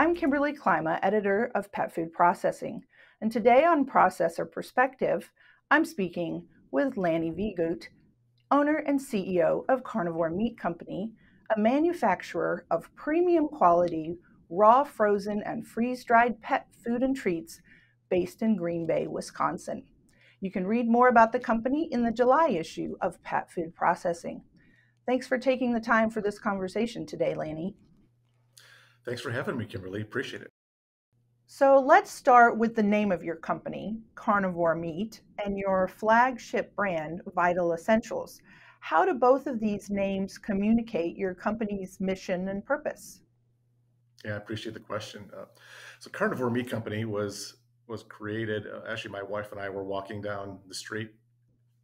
I'm Kimberlie Clyma, editor of Pet Food Processing, and today on Processor Perspective, I'm speaking with Lanny Viegut, owner and CEO of Carnivore Meat Company, a manufacturer of premium quality raw, frozen, and freeze dried pet food and treats based in Green Bay, Wisconsin. You can read more about the company in the July issue of Pet Food Processing. Thanks for taking the time for this conversation today, Lanny. Thanks for having me, Kimberlie. Appreciate it. So let's start with the name of your company, Carnivore Meat, and your flagship brand, Vital Essentials. How do both of these names communicate your company's mission and purpose? Yeah, I appreciate the question. Uh, so, Carnivore Meat Company was was created. Uh, actually, my wife and I were walking down the street,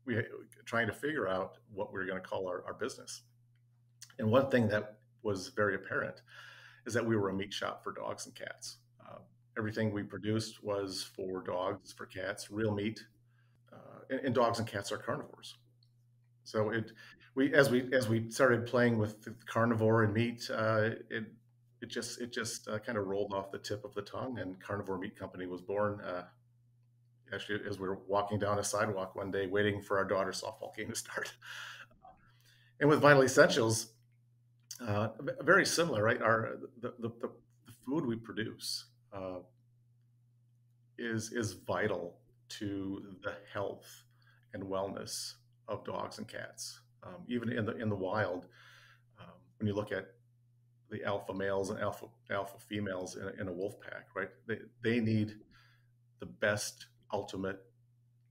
we trying to figure out what we were going to call our, our business. And one thing that was very apparent is that we were a meat shop for dogs and cats. Uh, everything we produced was for dogs, for cats, real meat, uh, and, and, dogs and cats are carnivores. So it, we as we as we started playing with carnivore and meat, uh, it it just it just uh, kind of rolled off the tip of the tongue, and Carnivore Meat Company was born. Uh, actually, as we were walking down a sidewalk one day, waiting for our daughter's softball game to start. and with Vital Essentials, uh, very similar, right? Our the the, the, food we produce uh, is is vital to the health and wellness of dogs and cats. Um, even in the in the wild, um, when you look at the alpha males and alpha alpha females in a, in a wolf pack, right? They they need the best, ultimate,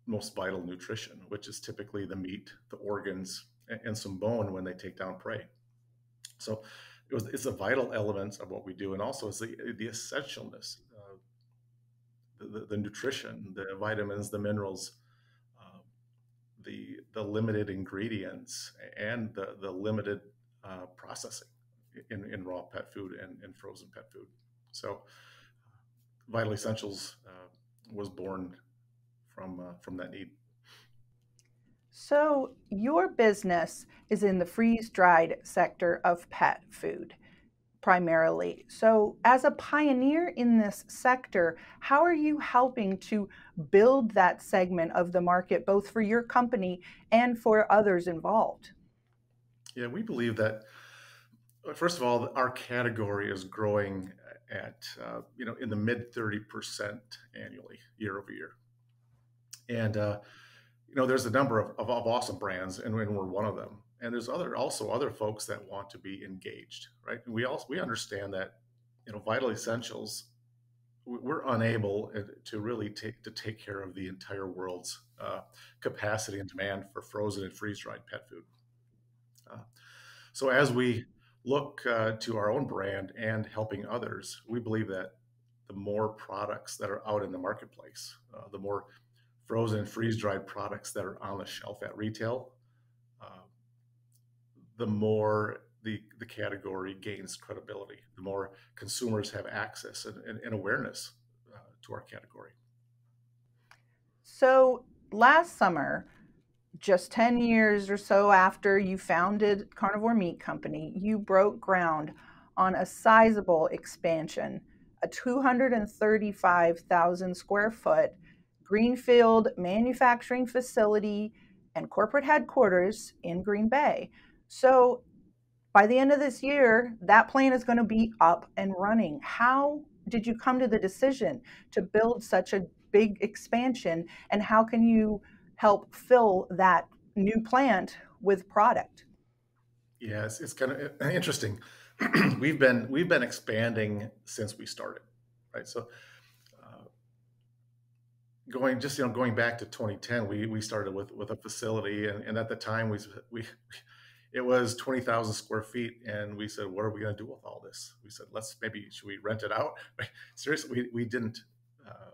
most vital nutrition, which is typically the meat, the organs, and, and some bone when they take down prey. So it was it's a vital element of what we do, and also it's the the essentialness, uh, the, the, the nutrition, the vitamins, the minerals. Uh, the, the limited ingredients and the, the limited uh, processing in, in raw pet food and, and frozen pet food. So, Vital Essentials uh, was born from uh, from that need. So, your business is in the freeze dried sector of pet food primarily. So, as a pioneer in this sector, how are you helping to build that segment of the market, both for your company and for others involved? Yeah, we believe that First of all, our category is growing at uh, you know in the mid 30% annually year over year and uh, you know there's a number of, of, of awesome brands and, and, we're one of them. And there's other also other folks that want to be engaged right? And we also we understand that you know vital essentials we're unable uh, to really take to take care of the entire world's uh, capacity and demand for frozen and freeze dried pet food. Uh, so as we look uh, to our own brand and helping others, we believe that the more products that are out in the marketplace, uh, the more frozen freeze dried products that are on the shelf at retail, uh, the more the, the category gains credibility, the more consumers have access and, and, and awareness uh, to our category. So last summer, just 10 years or so after you founded Carnivore Meat Company, you broke ground on a sizable expansion, a 235,000 square foot greenfield manufacturing facility and corporate headquarters in Green Bay. So by the end of this year, that plant is going to be up and running. How did you come to the decision to build such a big expansion and how can you help fill that new plant with product. Yes, it's kind of interesting. we've been we've been expanding since we started, right? So going just you know going back to 2010, we we started with with a facility, and, and at the time we we it was 20,000 square feet, and we said, what are we going to do with all this? We said, let's maybe should we rent it out? Seriously, we we didn't. Uh,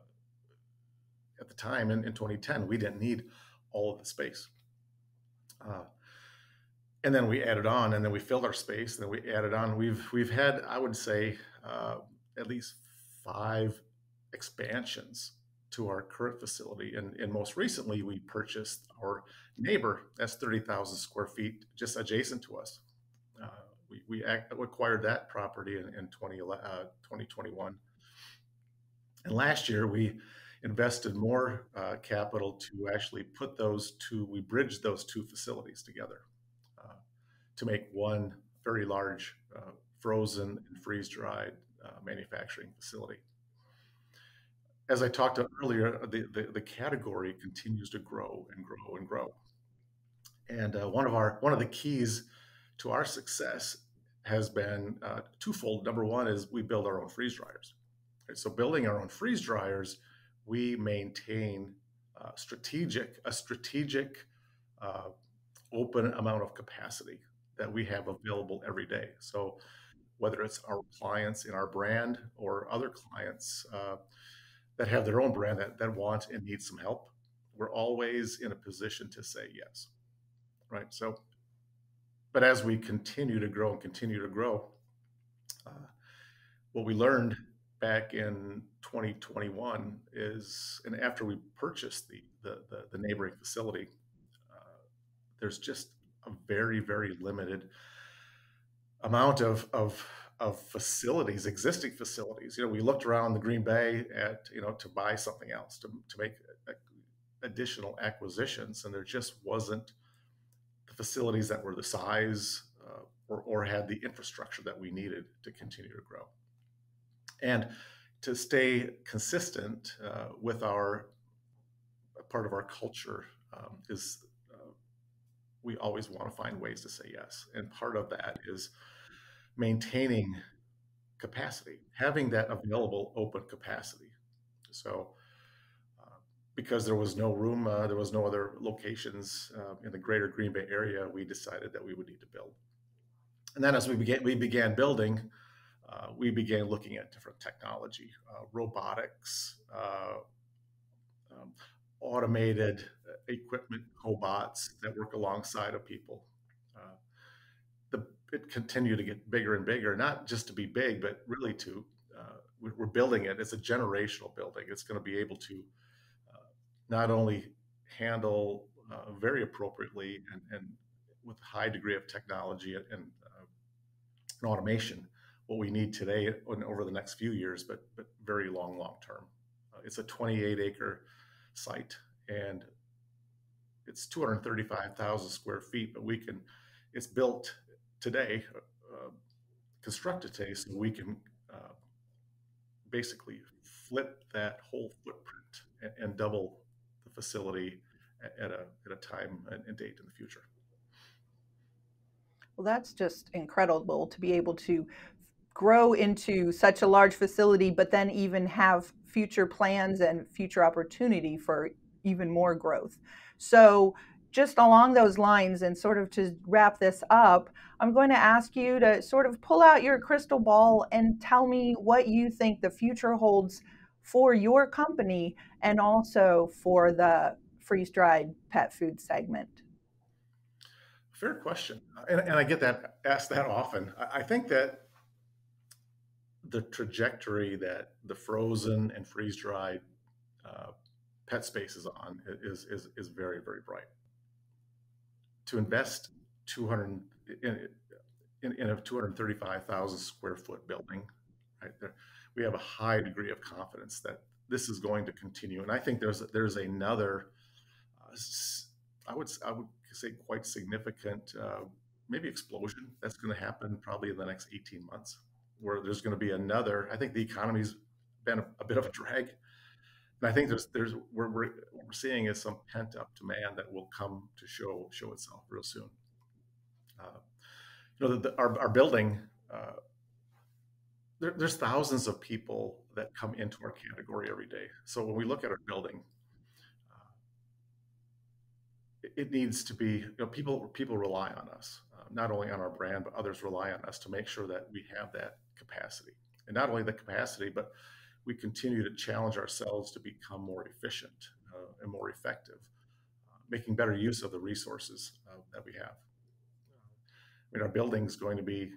at the time in, in 2010, we didn't need all of the space. Uh, and then we added on, and then we filled our space. And then we added on. We've we've had, I would say, uh, at least five expansions to our current facility. And, and most recently, we purchased our neighbor. That's thirty thousand square feet, just adjacent to us. Uh, we, we acquired that property in, in 20, uh, 2021. And last year we invested more uh, capital to actually put those two, we bridged those two facilities together uh, to make one very large uh, frozen and freeze dried uh, manufacturing facility. As I talked about earlier, the, the, the, category continues to grow and grow and grow. And uh, one of our one of the keys to our success has been uh, twofold. Number one is we build our own freeze dryers. So building our own freeze dryers we maintain uh, strategic a strategic uh, open amount of capacity that we have available every day. So whether it's our clients in our brand or other clients uh, that have their own brand that, that want and need some help, we're always in a position to say yes. Right. So, but as we continue to grow and continue to grow, uh, what we learned back in 2021 is, and after we purchased the the, the, the neighboring facility, uh, there's just a very very limited amount of of of facilities, existing facilities. You know, we looked around the Green Bay at you know to buy something else to to make additional acquisitions, and there just wasn't the facilities that were the size uh, or, or had the infrastructure that we needed to continue to grow and to stay consistent uh, with our part of our culture um, is uh, we always want to find ways to say yes and part of that is maintaining capacity having that available open capacity so uh, because there was no room uh, there was no other locations uh, in the greater green bay area we decided that we would need to build and then as we began we began building uh, we began looking at different technology, uh, robotics, uh, um, automated equipment, cobots that work alongside of people. Uh, it continued to get bigger and bigger, not just to be big, but really to uh, we're building it. It's a generational building. It's going to be able to not only handle very appropriately and, and with high degree of technology and, and, and automation, what we need today and over the next few years, but but very long, long term. Uh, it's a 28 acre site and it's 235,000 square feet, but we can, it's built today, uh, constructed today, so we can uh, basically flip that whole footprint and, and double the facility at, at, a, at a time and date in the future. Well, that's just incredible to be able to grow into such a large facility, but then even have future plans and future opportunity for even more growth. So, just along those lines, and sort of to wrap this up, I'm going to ask you to sort of pull out your crystal ball and tell me what you think the future holds for your company and also for the freeze dried pet food segment. Fair question. And, and I get that asked that often. I think that the trajectory that the frozen and freeze dried uh, pet space is on is, is, is very, very bright. To invest 200 in, in, in a 235,000 square foot building, right there, we have a high degree of confidence that this is going to continue. And I think there's there's another, uh, I would I would say quite significant, uh, maybe explosion that's going to happen probably in the next 18 months where there's going to be another. I think the economy's been a, a bit of a drag, and I think there's there's we're, we're, what we're seeing is some pent up demand that will come to show show itself real soon. Uh, you know, the, the, our our building. Uh, there, there's thousands of people that come into our category every day. So when we look at our building, uh, it, it needs to be you know people people rely on us uh, not only on our brand but others rely on us to make sure that we have that capacity. And not only the capacity, but we continue to challenge ourselves to become more efficient uh, and more effective, uh, making better use of the resources uh, that we have. I mean, our building is going to be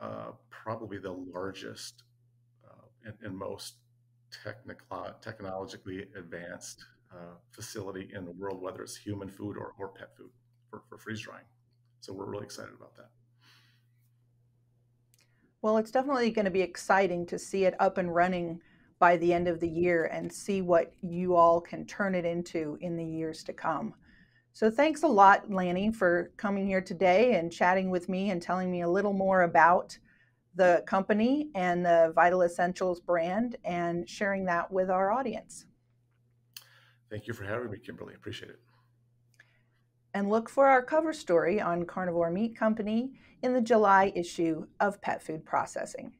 uh, probably the largest uh, and, and, most technical, technologically advanced facility in the world, whether it's human food or, or pet food for, for freeze drying. So we're really excited about that. Well, it's definitely going to be exciting to see it up and running by the end of the year and see what you all can turn it into in the years to come. So, thanks a lot, Lanny, for coming here today and chatting with me and telling me a little more about the company and the Vital Essentials brand and sharing that with our audience. Thank you for having me, Kimberlie. Appreciate it. And look for our cover story on Carnivore Meat Company in the July issue of Pet Food Processing.